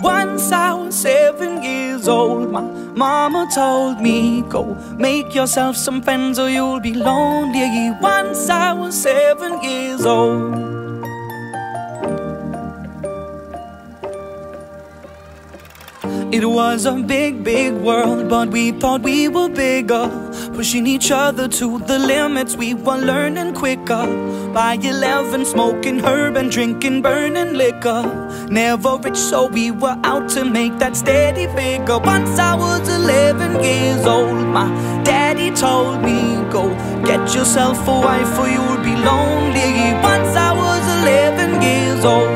Once I was seven years old, my mama told me, Go make yourself some friends or you'll be lonely. Once I was seven years old. It was a big, big world, but we thought we were bigger. Pushing each other to the limits, we were learning quicker. By 11, smoking herb and drinking burning liquor. Never rich, so we were out to make that steady figure. Once I was 11 years old, my daddy told me, Go get yourself a wife or you'll be lonely. Once I was 11 years old.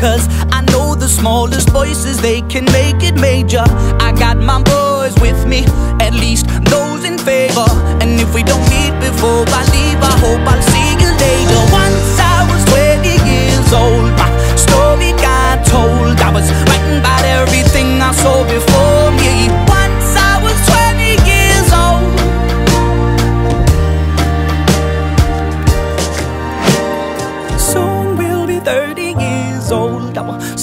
Cause I know the smallest voices They can make it major. I got my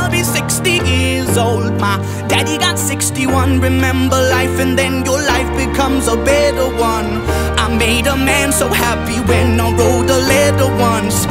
be 60 years old. My daddy got 61. Remember life, and then your life becomes a better one. I made a man so happy when I wrote a letter once.